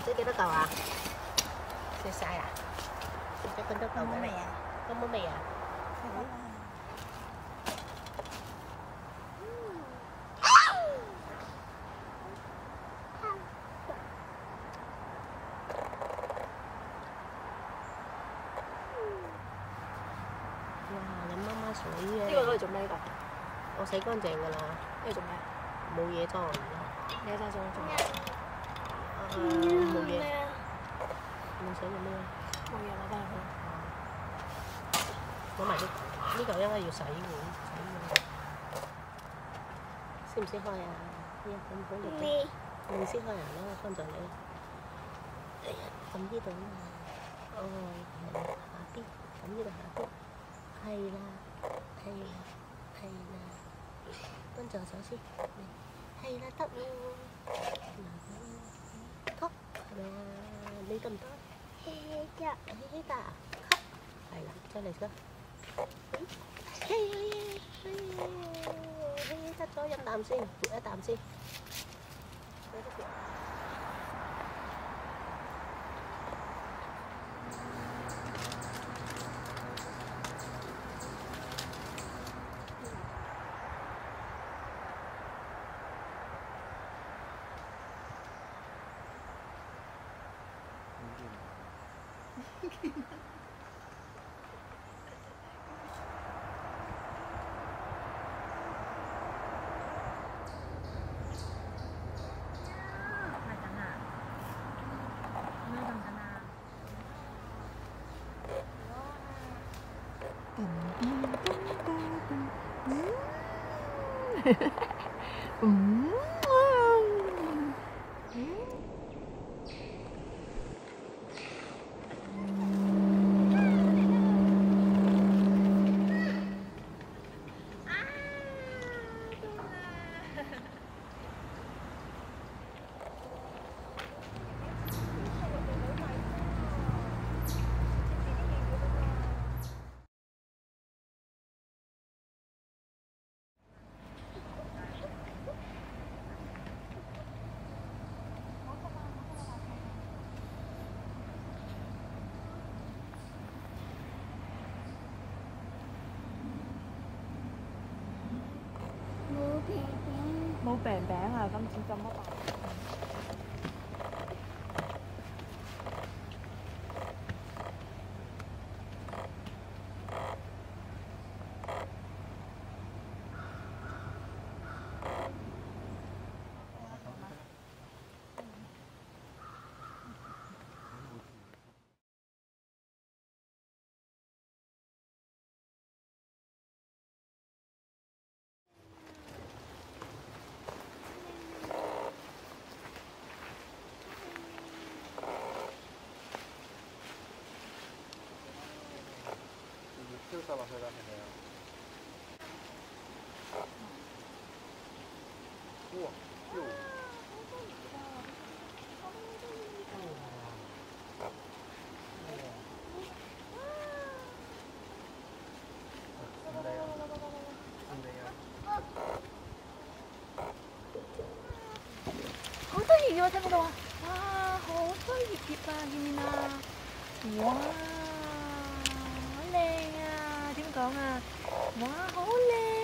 食咗幾多嚿啊？食晒啊？食咗咁多嚿嘅冇味啊？有冇味啊？哇！飲媽媽水啊！呢個攞嚟做咩㗎？我洗乾淨㗎啦，呢個做咩？冇嘢裝。你真係做做咩？啊冇嘢，冇洗做咩啊？冇嘢攞翻去。攞埋呢呢嚿应该要洗碗，洗碗。识唔识开啊？呢一咁好力。未你识开啊？攞个方就你。哎呀，揿呢度啊嘛。哦，系啦，下边，揿呢度下边。系啦，系啦，系啦。跟住手先。系啦，得喎。嗱，吸，系咪啊？你得唔得？ đây là cái này cơ. Hei, hei, hei, hei, hei, hei, hei, hei, hei, hei, hei, hei, hei, hei, hei, hei, hei, 平，冇病病啊，今次怎么办？esta va a ser la general. Uah, uah. 本当に言われたことは、ああ、本当に引きっ張りな。いやー、あれー。哇，好靚啊！哇，好靚